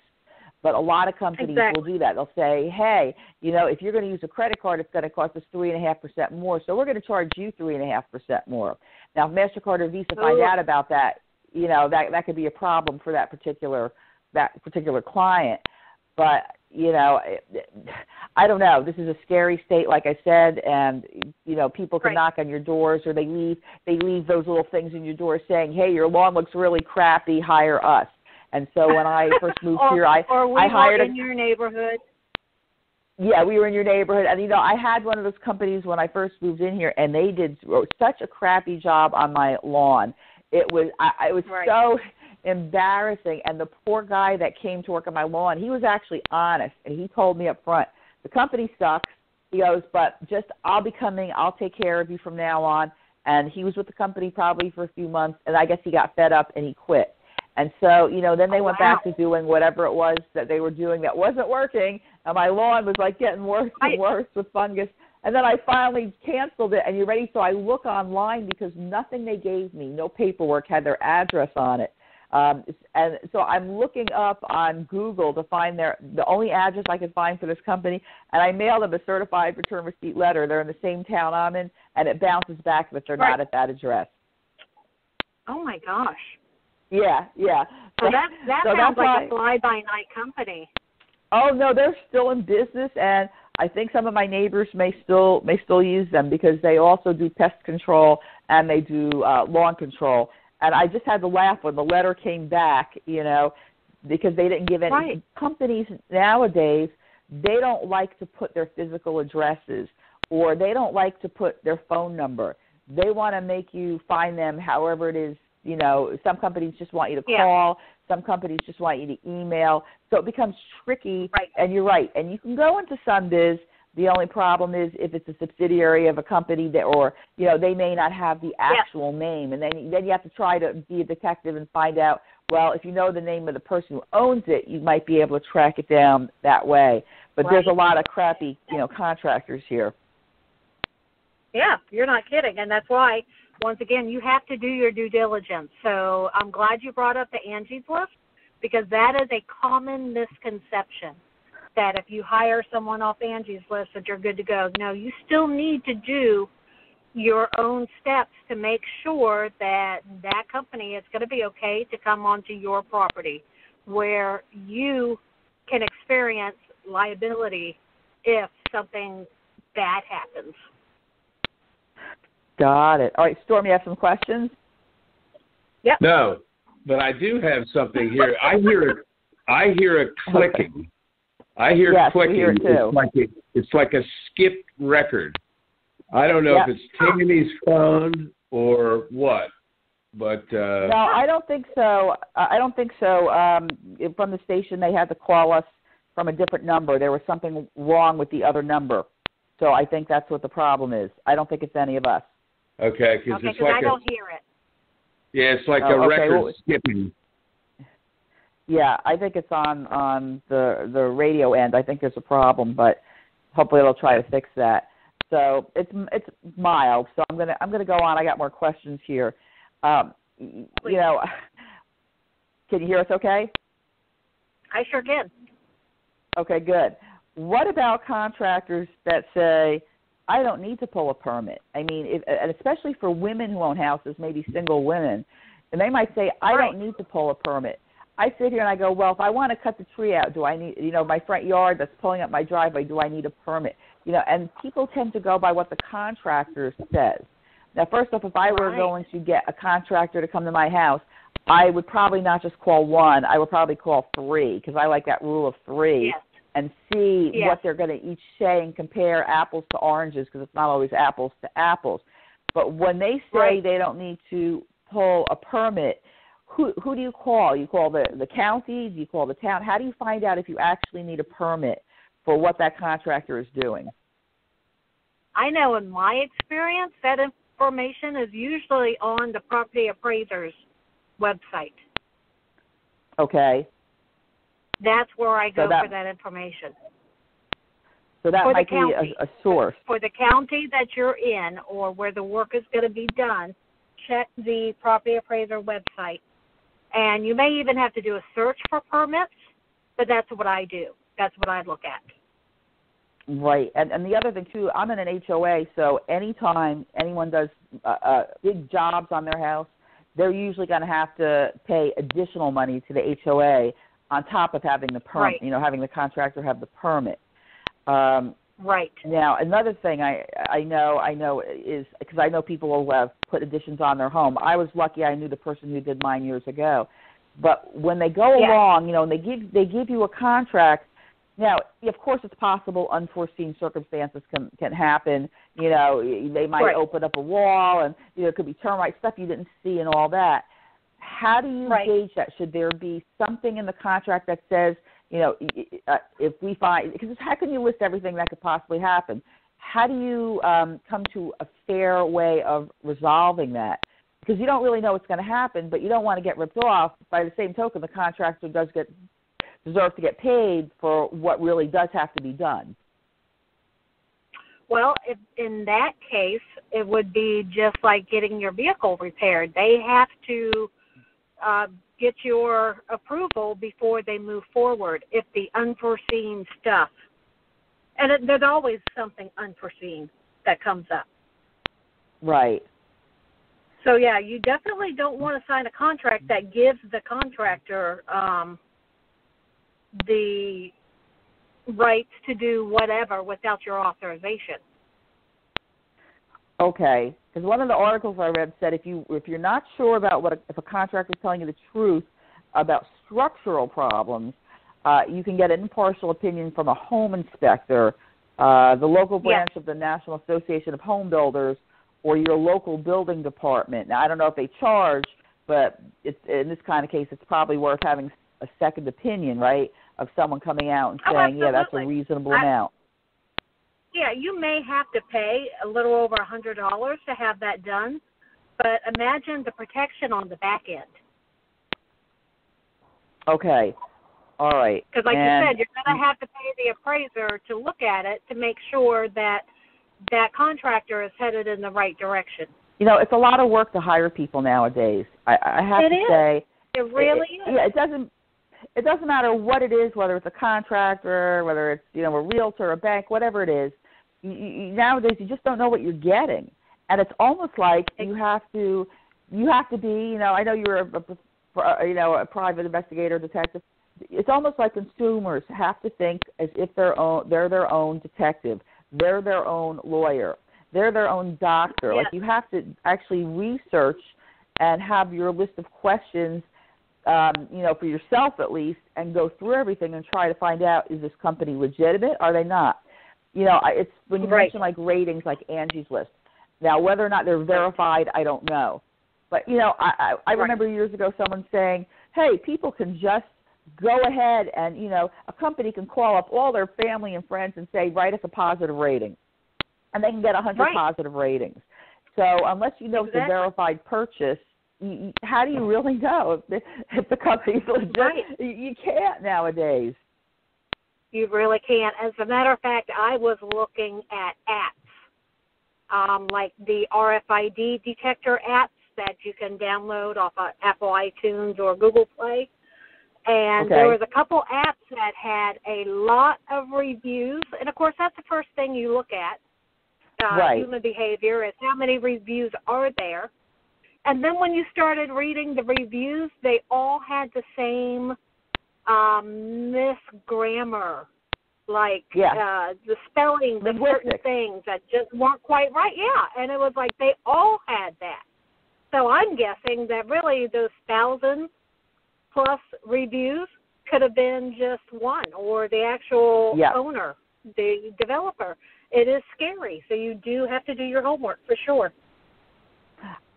But a lot of companies Exactly. will do that. They'll say, hey, you know, if you're going to use a credit card, it's going to cost us 3.5% more, so we're going to charge you 3.5% more. Now, if MasterCard or Visa find Ooh. out about that, you know, that, that could be a problem for that particular that particular client. But you know, eh, I don't know. This is a scary state, like I said, and you know, people can Right. knock on your doors or they leave they leave those little things in your door saying, "Hey, your lawn looks really crappy. Hire us." And so when I first moved or, here, I or we I hired were a in your neighborhood. yeah, we were in your neighborhood, and you know, I had one of those companies when I first moved in here, and they did such a crappy job on my lawn. It was, I, it was Right. so embarrassing. And the poor guy that came to work on my lawn, he was actually honest, and he told me up front, the company sucks. He goes, but just I'll be coming. I'll take care of you from now on. And he was with the company probably for a few months, and I guess he got fed up and he quit. And so, you know, then they Oh, went wow. back to doing whatever it was that they were doing that wasn't working. And my lawn was like getting worse and worse with fungus. And then I finally canceled it. And you ready? So I look online because nothing they gave me, no paperwork, had their address on it. Um, and so I'm looking up on Google to find their the only address I could find for this company, and I mail them a certified return receipt letter. They're in the same town I'm in, and it bounces back that they're Right. not at that address. Oh my gosh. Yeah, yeah. So that that so sounds that's like a fly by night company. Oh no, they're still in business, and I think some of my neighbors may still may still use them because they also do pest control and they do uh, lawn control. And I just had to laugh when the letter came back, you know, because they didn't give any Right. companies nowadays. They don't like to put their physical addresses, or they don't like to put their phone number. They want to make you find them however it is. You know, some companies just want you to Yeah. call. Some companies just want you to email. So it becomes tricky. Right. And you're right. And you can go into Sunbiz. The only problem is if it's a subsidiary of a company that, or you know, they may not have the actual name, and then then you have to try to be a detective and find out. Well, if you know the name of the person who owns it, you might be able to track it down that way. But there's a lot of crappy, you know, contractors here. Yeah, you're not kidding. And that's why, once again, you have to do your due diligence. So I'm glad you brought up the Angie's List because that is a common misconception that if you hire someone off Angie's List that you're good to go. No, you still need to do your own steps to make sure that that company is going to be okay to come onto your property where you can experience liability if something bad happens. Got it. All right, Storm, you have some questions? Yep. No, but I do have something here. I hear it. I hear a clicking. I hear Yes, clicking. hear it too. It's like a, it's like a skipped record. I don't know Yep. if it's Tiffany's phone or what, but uh, No, I don't think so. I don't think so. Um, from the station, they had to call us from a different number. There was something wrong with the other number. So I think that's what the problem is. I don't think it's any of us. Okay, because Okay, it's because I like a don't hear it. yeah, it's like Oh, a okay, record well- skipping. Yeah, I think it's on on the the radio end. I think there's a problem, but hopefully it'll try to fix that. So it's it's mild. So I'm gonna I'm gonna go on. I got more questions here. Um, you know, can you hear us? Okay. I sure can. Okay, good. What about contractors that say, I don't need to pull a permit? I mean, if, and especially for women who own houses, maybe single women, and they might say, I Right. don't need to pull a permit. I sit here and I go, well, if I want to cut the tree out, do I need, you know, my front yard that's pulling up my driveway, do I need a permit? You know, and people tend to go by what the contractor says. Now, first off, if I were Right. going to get a contractor to come to my house, I would probably not just call one. I would probably call three because I like that rule of three Yes. And see Yes. what they're going to each say and compare apples to oranges because it's not always apples to apples. But when they say Right. they don't need to pull a permit, who who do you call? You call the the county? Do you call the town? How do you find out if you actually need a permit for what that contractor is doing? I know in my experience that information is usually on the property appraiser's website. Okay, That's where I So go that- for that information. so that For might be a, a source. For the county that you're in or where the work is going to be done, check the property appraiser website. And you may even have to do a search for permits, but that's what I do. That's what I look at. Right, and and the other thing too, I'm in an HOA, so anytime anyone does uh, uh, big jobs on their house, they're usually going to have to pay additional money to the HOA on top of having the permit. Right. You know, having the contractor have the permit. Um, Right. now, another thing I I know I know is because I know people who have put additions on their home. I was lucky; I knew the person who did mine years ago. But when they go Yeah. along, you know, and they give they give you a contract. Now, of course, it's possible unforeseen circumstances can can happen. You know, they might Right. open up a wall, and you know, it could be termite stuff you didn't see, and all that. How do you Right. gauge that? Should there be something in the contract that says, you know, uh, if we find because how can you list everything that could possibly happen? How do you um, come to a fair way of resolving that? Because you don't really know what's going to happen, but you don't want to get ripped off. By the same token, the contractor does get deserve to get paid for what really does have to be done. Well, if, in that case, it would be just like getting your vehicle repaired. They have to uh, get your approval before they move forward if the unforeseen stuff. And it, there's always something unforeseen that comes up. Right. So yeah, you definitely don't want to sign a contract that gives the contractor um, the rights to do whatever without your authorization. Okay. Because one of the articles I read said if you if you're not sure about what a, if a contractor is telling you the truth about structural problems, uh, you can get an impartial opinion from a home inspector, uh, the local Yes. branch of the National Association of Home Builders, or your local building department. Now I don't know if they charge, but it's, in this kind of case, it's probably worth having a second opinion, right, of someone coming out and Oh, saying, yeah, that's a reasonable I- amount. Yeah, you may have to pay a little over a hundred dollars to have that done, but imagine the protection on the back end. Okay. All right. Because, like And- you said, you're going to have to pay the appraiser to look at it to make sure that that contractor is headed in the right direction. you know, it's a lot of work to hire people nowadays. I, I have It to is. say, It really it, is. yeah, it doesn't. It doesn't matter what it is, whether it's a contractor, whether it's you know a realtor, a bank, whatever it is. Nowadays, you just don't know what you're getting, and it's almost like you have to you have to be you know I know you're a, a you know a private investigator detective. It's almost like consumers have to think as if they're own they're their own detective, they're their own lawyer, they're their own doctor. Yes. Like you have to actually research and have your list of questions um, you know, for yourself at least, and go through everything and try to find out is this company legitimate? Are they not? You know, it's when you Right. mention like ratings, like Angie's List. Now, whether or not they're verified, I don't know. But you know, I I, I Right. remember years ago someone saying, "Hey, people can just go ahead and you know, a company can call up all their family and friends and say, write us a positive rating, and they can get a hundred Right. positive ratings." So unless you know it's a verified purchase, you, how do you really know if the, if the company's legit? Right. You can't nowadays. You really can't. As a matter of fact, I was looking at apps, um, like the RFID detector apps that you can download off of Apple iTunes or Google Play. And Okay. there was a couple apps that had a lot of reviews, and of course, that's the first thing you look at. Uh, Right. Human behavior is how many reviews are there, and then when you started reading the reviews, they all had the same um misgrammar like Yeah. uh the spelling of certain things that just weren't quite right yeah and it was like they all had that so i'm guessing that really those thousand plus reviews could have been just one or the actual Yeah. owner the developer it is scary so you do have to do your homework for sure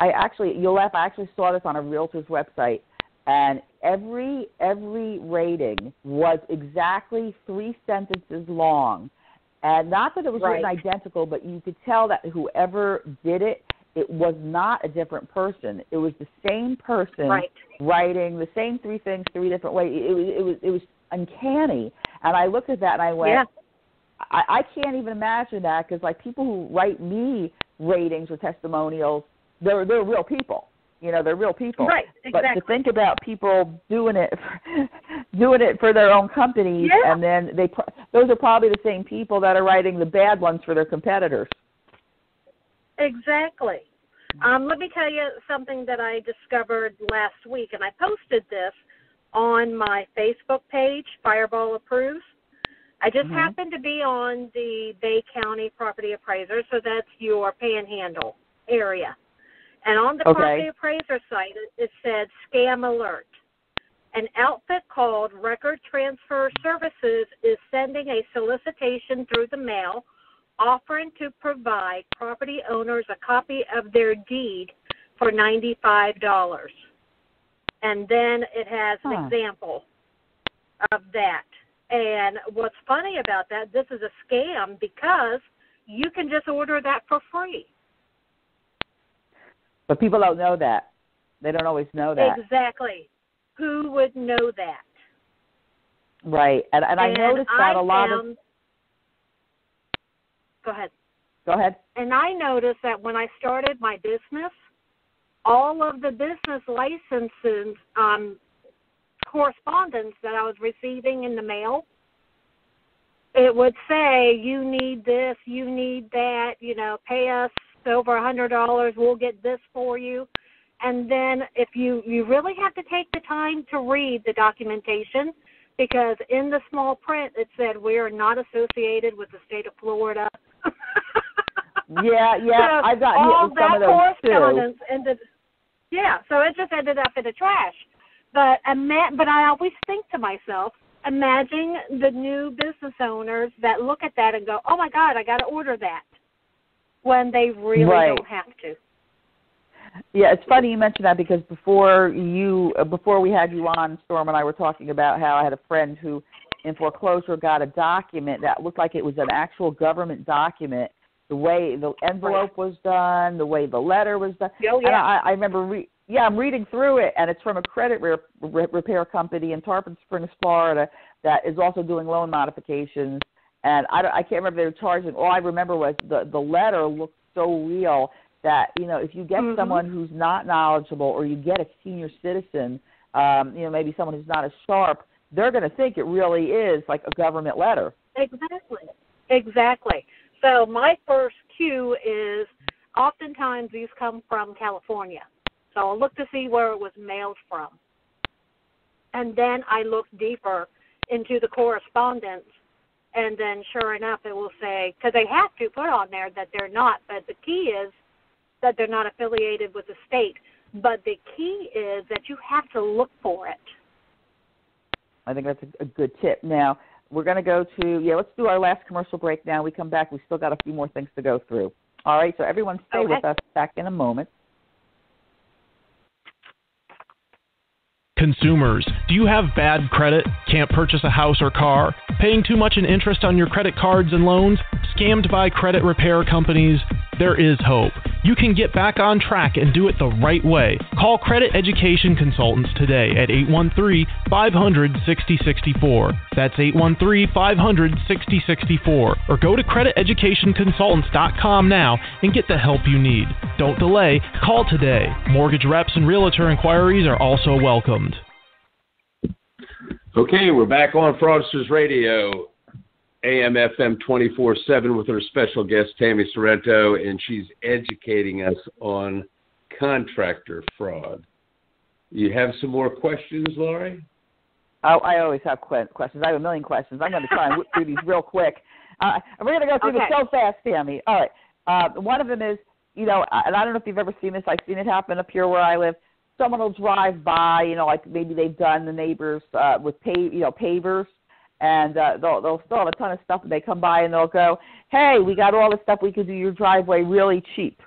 I actually, you'll laugh. I actually saw this on a realtor's website, and every every rating was exactly three sentences long, and not that it was written Right. identical, but you could tell that whoever did it, it was not a different person. It was the same person right writing the same three things three different ways. It was it was it was uncanny, and I looked at that and I went, yeah I, I can't even imagine that because like people who write me ratings or testimonials, they're they're real people. You know, they're real people. right Exactly. But to think about people doing it, for, doing it for their own companies, Yeah. and then they those are probably the same people that are writing the bad ones for their competitors. Exactly. Um, let me tell you something that I discovered last week, and I posted this on my Facebook page, Fireball Approves. I just Mhm. happened to be on the Bay County Property Appraiser, so that's your panhandle area. And on the Okay. Property Appraiser site, it, it said scam alert. An outfit called Record Transfer Services is sending a solicitation through the mail offering to provide property owners a copy of their deed for $95. And then it has an Huh. example of that. And what's funny about that, this is a scam because you can just order that for free. But people don't know that. They don't always know that. Exactly. Who would know that? Right. And and I noticed that I a lot of found, Go ahead. Go ahead. And I noticed that when I started my business, all of the business licenses um, correspondence that I was receiving in the mail, it would say, you need this, you need that, you know, pay us over a hundred dollars, we'll get this for you. And then if you you really have to take the time to read the documentation because in the small print it said we are not associated with the state of Florida. Yeah, yeah, So I've gotten hit all with some that of those too. correspondence ended. Yeah, so it just ended up in the trash. But ima- but I always think to myself, imagine the new business owners that look at that and go, "Oh my God, I got to order that," when they really Right. don't have to. Yeah, it's funny you mentioned that because before you, uh, before we had you on, Storm and I were talking about how I had a friend who, in foreclosure, got a document that looked like it was an actual government document. The way the envelope was done, the way the letter was done. Oh yeah. And I, I remember, re- yeah, I'm reading through it, and it's from a credit re- re- repair company in Tarpon Springs, Florida, that is also doing loan modifications. And I, don't, I can't remember if they were charging. All I remember was the the letter looked so real that you know if you get Mhm. someone who's not knowledgeable or you get a senior citizen, um, you know maybe someone who's not as sharp, they're going to think it really is like a government letter. Exactly. Exactly. So my first cue is oftentimes these come from California. So I'll look to see where it was mailed from. And then I look deeper into the correspondence, and then sure enough, it will say, because they have to put on there that they're not, but the key is that they're not affiliated with the state. But the key is that you have to look for it. I think that's a, good tip. Now, we're going to go to, yeah, let's do our last commercial break now. We come back, we still got a few more things to go through. All right, so everyone stay okay. with us back in a moment. Consumers, do you have bad credit? Can't purchase a house or car? Paying too much in interest on your credit cards and loans? Scammed by credit repair companies? There is hope. You can get back on track and do it the right way. Call Credit Education Consultants today at 813 500 6064. That's 813 500 6064. Or go to crediteducationconsultants.com now and get the help you need. Don't delay, call today. Mortgage reps and realtor inquiries are also welcomed. Okay, we're back on Fraudsters Radio. AM FM 24 7 with our special guest, Tammy Sorrento, and she's educating us on contractor fraud. You have some more questions, Laurie? Oh, I always have que- questions. I have a million questions. I'm going to try and whip through these real quick. Uh, we're going to go through okay. this so fast, Tammy. All right. Uh, one of them is, you know, and I don't know if you've ever seen this. I've seen it happen up here where I live. Someone will drive by, you know, like maybe they've done the neighbors uh, with pay, you know, pavers and uh, they'll they'll still have a ton of stuff. And they come by and they'll go, "Hey, we got all the stuff. We could do your driveway really cheap."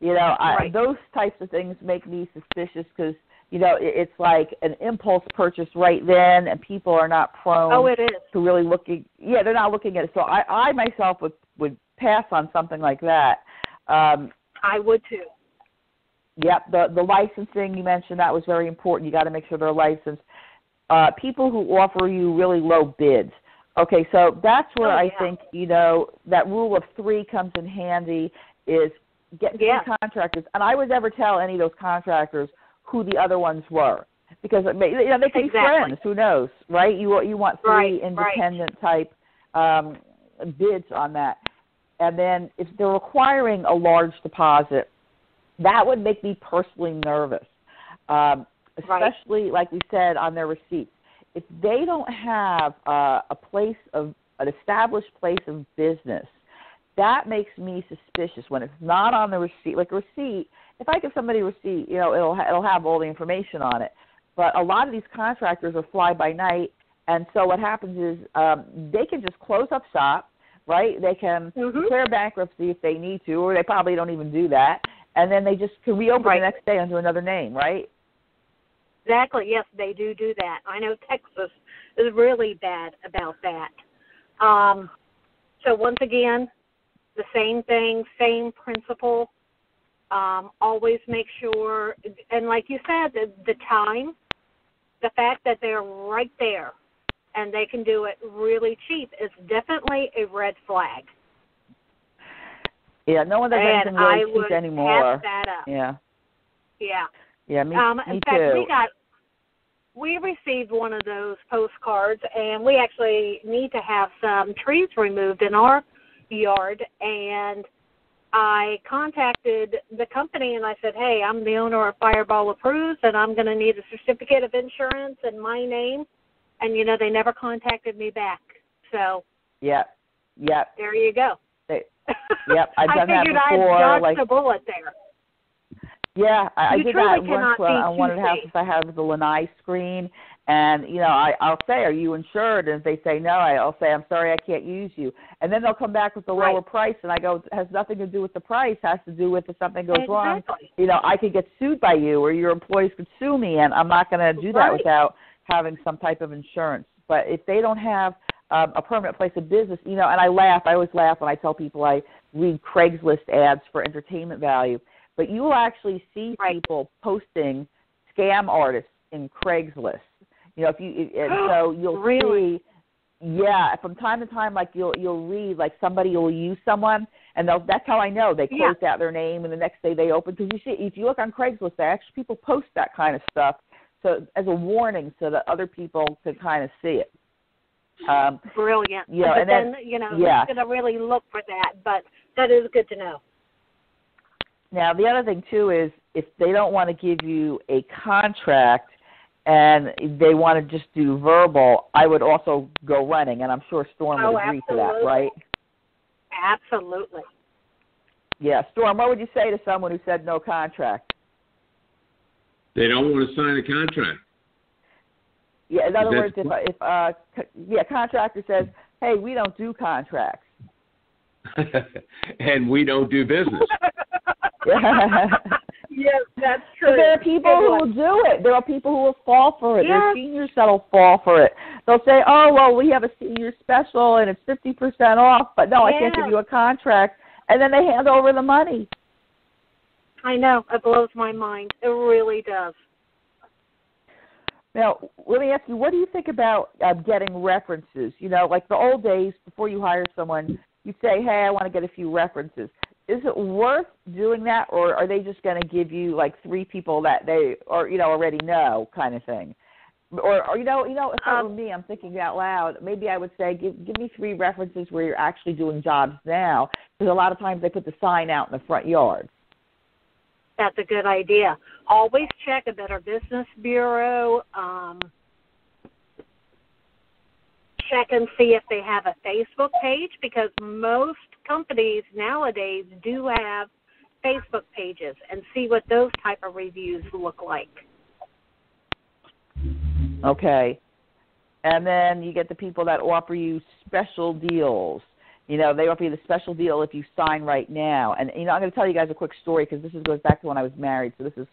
You know, right. I, those types of things make me suspicious because you know it, it's like an impulse purchase right then, and people are not prone Oh, it is. to really looking. Yeah, they're not looking at it. So I, I myself would would pass on something like that. Um, I would too. Yep, the the licensing you mentioned that was very important. You got to make sure they're licensed uh, people who offer you really low bids. Okay, so that's where Oh, I think you know that rule of three comes in handy. Is get three Yeah. contractors, and I would never tell any of those contractors who the other ones were because it may, you know they could be friends. Who knows, right? You you want three Right, right. independent type um, bids on that, and then if they're requiring a large deposit, that would make me personally nervous. Um, Right. especially like we said on their receipts. If they don't have uh, a place of an established place of business, that makes me suspicious when it's not on the receipt. Like a receipt, if I give somebody a receipt, you know, it'll ha- it'll have all the information on it. But a lot of these contractors are fly by night, and so what happens is um, they can just close up shop, right? They can Mhm. declare bankruptcy if they need to, or they probably don't even do that, and then they just can reopen Right. the next day under another name, right? Exactly. Yes, they do do that. I know Texas is really bad about that. Um, so once again, the same thing, same principle. Um, always make sure, and like you said, the, the time, the fact that they're right there and they can do it really cheap is definitely a red flag. Yeah, no one does and anything I really would anymore. that up. Yeah, Yeah. yeah, me, um, me in fact, too. we got we received one of those postcards, and we actually need to have some trees removed in our yard. And I contacted the company and I said, "Hey, I'm the owner of Fireball Approves, and I'm going to need a certificate of insurance in my name." And you know, they never contacted me back. So Yep, yep, there you go. Yep, I've done that figured I before, dodged like- a bullet there. yeah. I, I did that once when on one of the houses. I have the lanai screen, and you know, I, I'll say, "Are you insured?" And if they say no, I'll say, "I'm sorry, I can't use you." And then they'll come back with the Right. lower price, and I go, "It has nothing to do with the price. It has to do with if something goes wrong." you know, I could get sued by you or your employees could sue me and I'm not going to do that Right. without having some type of insurance. But if they don't have um, a permanent place of business, you know, and I laugh, I always laugh when I tell people I read Craigslist ads for entertainment value, but you will actually see Right. people posting scam artists in Craigslist. You know, if you and so you'll Really? see yeah, from time to time, like you'll you'll read like somebody will use someone, and they'll, that's how I know they Yeah. closed out their name, and the next day they open. Because you see, if you look on Craigslist, they actually people post that kind of stuff, so as a warning, so that other people can kind of see it. Um, Brilliant. Yeah, but and then- then, you know, yeah. who's going to really look for that? But that is good to know. Now, the other thing too is if they don't want to give you a contract and they want to just do verbal, I would also go running, and I'm sure Storm would Oh, agree absolutely. to that, right? Absolutely. Yeah, Storm. What would you say to someone who said no contract? They don't want to sign a contract. Yeah, in other words, if if uh co- yeah, contractor says, "Hey, we don't do contracts." and we don't do business. yes, that's true. But there are people who will do it. There are people who will fall for it. There are seniors that'll fall for it. They'll say, "Oh, well, we have a senior special and it's fifty percent off," but no, I can't give you a contract. And then they hand over the money. I know. It blows my mind. It really does. Now, let me ask you, what do you think about uh, getting references? You know, like the old days, before you hire someone, you'd say, "Hey, I want to get a few references." Is it worth doing that, or are they just going to give you like three people that they or you know already know, kind of thing? Or, or you know, you know, if were Um, me, I'm thinking out loud. Maybe I would say, give give me three references where you're actually doing jobs now, because a lot of times they put the sign out in the front yard. That's a good idea. Always check a Better Business Bureau. Um, check and see if they have a Facebook page because most companies nowadays do have Facebook pages and see what those type of reviews look like. Okay. And then you get the people that offer you special deals. You know, they offer you the special deal if you sign right now. And you know, I'm going to tell you guys a quick story because this is, goes back to when I was married. So this is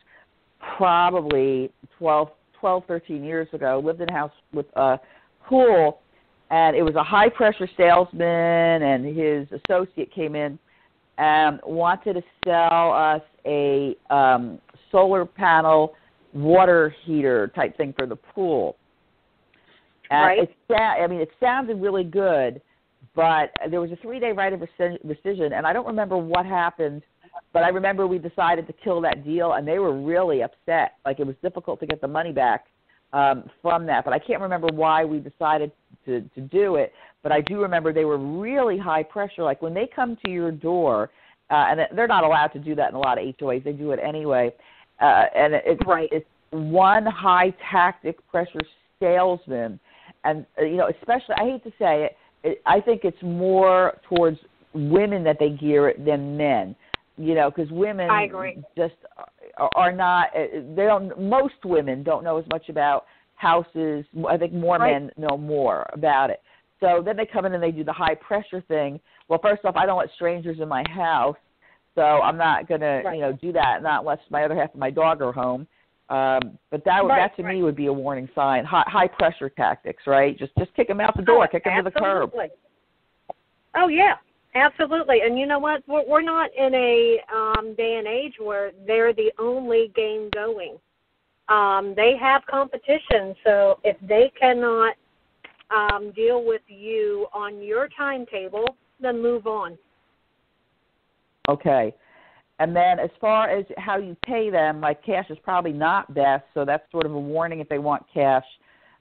probably 12, 12, 13 years ago. Lived in a house with a pool, and it was a high pressure salesman, and his associate came in and wanted to sell us a um, solar panel water heater type thing for the pool. And Right. it I mean, it sounded really good, but there was a three-day right of rescission, and I don't remember what happened, but I remember we decided to kill that deal, and they were really upset. Like it was difficult to get the money back um, from that, but I can't remember why we decided to to do it. But I do remember they were really high pressure. Like when they come to your door, uh, and they're not allowed to do that in a lot of HOAs. They do it anyway, uh, and it's Right. it's one high tactic pressure salesman, and uh, you know, especially I hate to say it, it, I think it's more towards women that they gear it than men. You know, because women I agree. just are, are not. uh, They don't. Most women don't know as much about houses. I think more Right. men know more about it. So then they come in and they do the high pressure thing. Well, first off, I don't let strangers in my house, so I'm not gonna, Right. you know, do that. Not unless my other half of my dog are home. Um, but that would Right, that to right. me would be a warning sign. High, high pressure tactics, right? Just just kick them out the door, Oh, kick them to the curb. Oh yeah, absolutely. And you know what? We're, we're not in a um, day and age where they're the only game going. Um, they have competition, so if they cannot um, deal with you on your timetable, then move on. Okay. And then as far as how you pay them, like cash is probably not best, so that's sort of a warning if they want cash.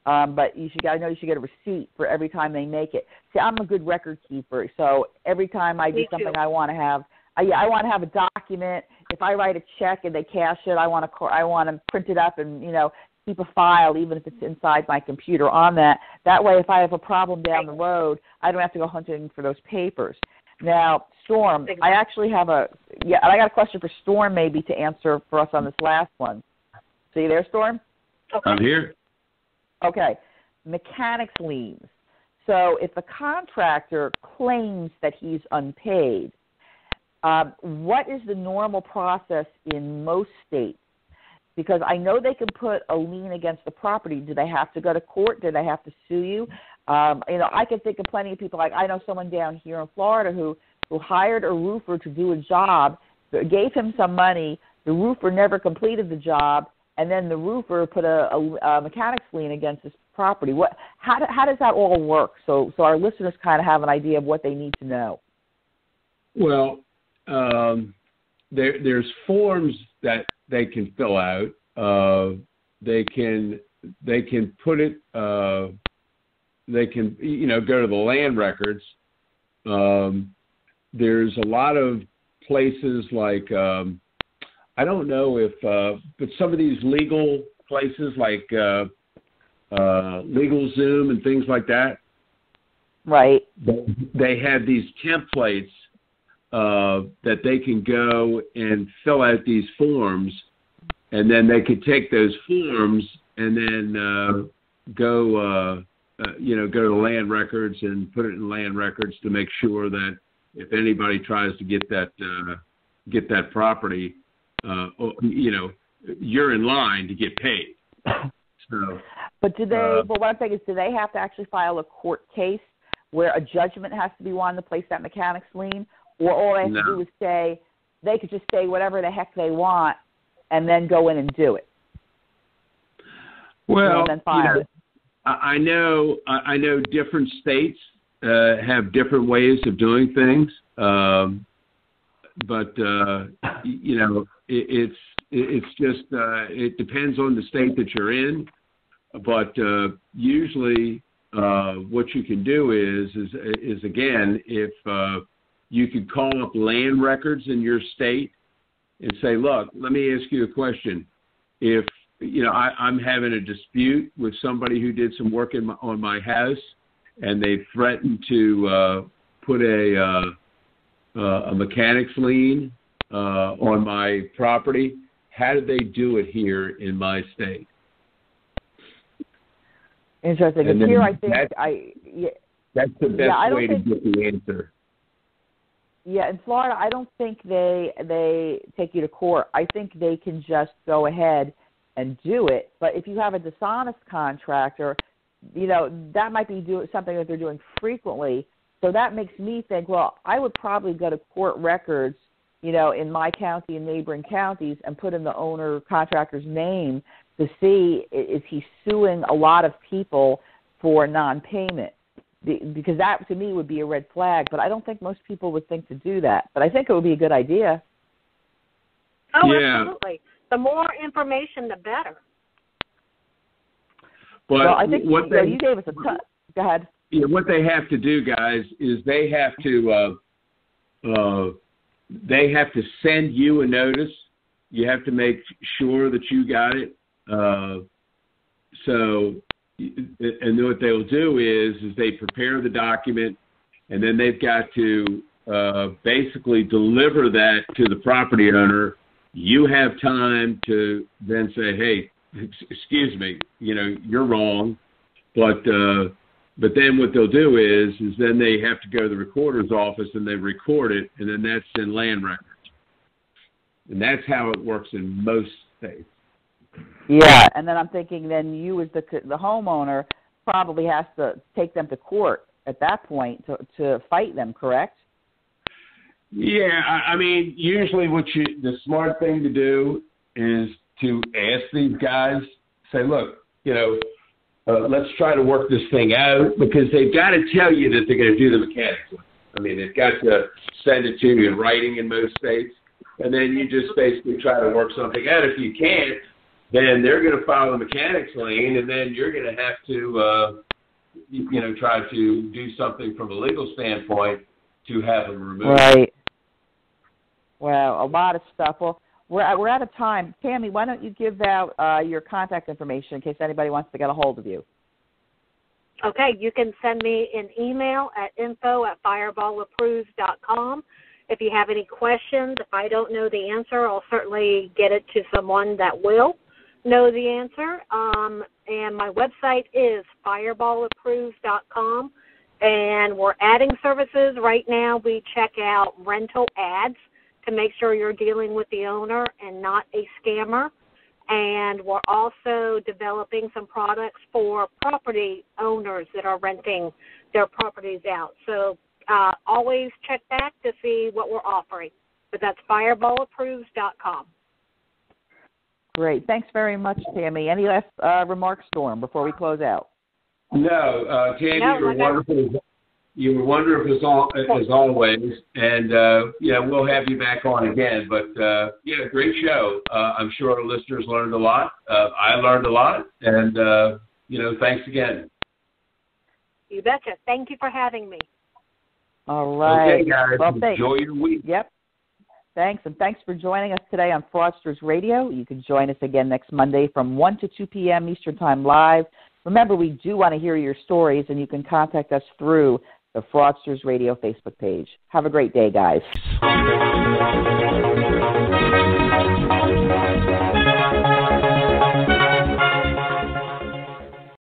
Um, but you should I know you should get a receipt for every time they make it. See, I'm a good record keeper, so every time I do Me something too. I want to have I, yeah, I want to have a document. If I write a check and they cash it, I want to I want to print it up and you know keep a file, even if it's inside my computer on that. That way, if I have a problem down the road, I don't have to go hunting for those papers. Now, Storm, I actually have a yeah, I got a question for Storm maybe to answer for us on this last one. See you there, Storm? Okay. I'm here. Okay. Mechanics liens. So if a contractor claims that he's unpaid, um, what is the normal process in most states? Because I know they can put a lien against the property. Do they have to go to court? Do they have to sue you? Um, you know, I can think of plenty of people. Like I know someone down here in Florida who who hired a roofer to do a job, gave him some money. The roofer never completed the job, and then the roofer put a, a, a mechanics lien against his property. What? How, how does that all work? So, so our listeners kind of have an idea of what they need to know. Well, um, there there's forms that they can fill out. Uh, they can they can put it. Uh, they can you know go to the land records. Um, there's a lot of places like um, I don't know if, uh, but some of these legal places like uh, uh, LegalZoom and things like that, Right. they, they have these templates uh, that they can go and fill out these forms, and then they could take those forms and then uh, go, uh, you know, go to the land records and put it in land records to make sure that if anybody tries to get that uh, get that property, uh, oh, you know, you're in line to get paid. So But do they? Uh, but what I'm saying is, do they have to actually file a court case where a judgment has to be won to place that mechanics lien, or all they have No. to do is say they could just say whatever the heck they want and then go in and do it, well, and then you know, it. I know I I know different states uh, have different ways of doing things, um, but uh, you know it, it's it's just uh, it depends on the state that you're in. But uh, usually, uh, what you can do is is is again if uh, you could call up land records in your state and say, look, let me ask you a question. If you know, I, I'm having a dispute with somebody who did some work in my, on my house, and they threatened to uh, put a uh, uh, a mechanics lien uh, on my property. How did they do it here in my state? Interesting. and here, I think I yeah, That's the best Yeah, way to get the answer. yeah in Florida, I don't think they they take you to court. I think they can just go ahead and do it. But if you have a dishonest contractor, you know that might be doing something that they're doing frequently. So that makes me think, well, I would probably go to court records, you know, in my county and neighboring counties and put in the owner contractor's name to see is he suing a lot of people for non-payment. Because that to me would be a red flag, but I don't think most people would think to do that. But I think it would be a good idea. Oh, Yeah. absolutely. The more information, the better. But well, I think what you, know, they you gave us a ton. Go ahead. yeah, what they have to do, guys, is they have to uh, uh, they have to send you a notice. You have to make sure that you got it. Uh, so, and then what they'll do is is they prepare the document, and then they've got to uh, basically deliver that to the property owner. You have time to then say, "Hey, excuse me, you know, you're wrong," but uh, but then what they'll do is is then they have to go to the recorder's office and they record it, and then that's in land records, and that's how it works in most states. Yeah, and then I'm thinking then you as the the homeowner probably has to take them to court at that point to to fight them, correct? Yeah, I, I mean, usually what you the smart thing to do is to ask these guys, say, look, you know, uh, let's try to work this thing out because they've got to tell you that they're going to do the mechanics. I mean, they've got to send it to you in writing in most states, and then you just basically try to work something out. If you can't, then they're going to file the mechanics lien, and then you're going to have to, uh, you, you know, try to do something from a legal standpoint to have them removed. Right. Well, a lot of stuff. Well, we're we're out of time. Tammy, why don't you give out uh, your contact information in case anybody wants to get a hold of you? Okay, you can send me an email at info at fireballapproved.com. If you have any questions, if I don't know the answer, I'll certainly get it to someone that will know the answer. Um, and my website is fireballapproved.com. And we're adding services right now. We check out rental ads to make sure you're dealing with the owner and not a scammer and we're also developing some products for property owners that are renting their properties out. So uh, always check back to see what we're offering. But that's fireballapproved.com. Great. Thanks very much, Tammy. Any last uh, remarks, Storm, before we close out? No, uh, Tammy, No, you were okay. wonderful you were wonderful as, all, as always, and uh, yeah, we'll have you back on again. But uh, yeah, great show. Uh, I'm sure our listeners learned a lot. Uh, I learned a lot, and uh, you know, thanks again. You betcha. Thank you for having me. All right. Okay, guys. Well. Enjoy your week. Yep. Thanks, and thanks for joining us today on Fraudsters Radio. You can join us again next Monday from 1 to 2 p.m. Eastern Time live. Remember, we do want to hear your stories, and you can contact us through the Fraudsters Radio Facebook page. Have a great day, guys.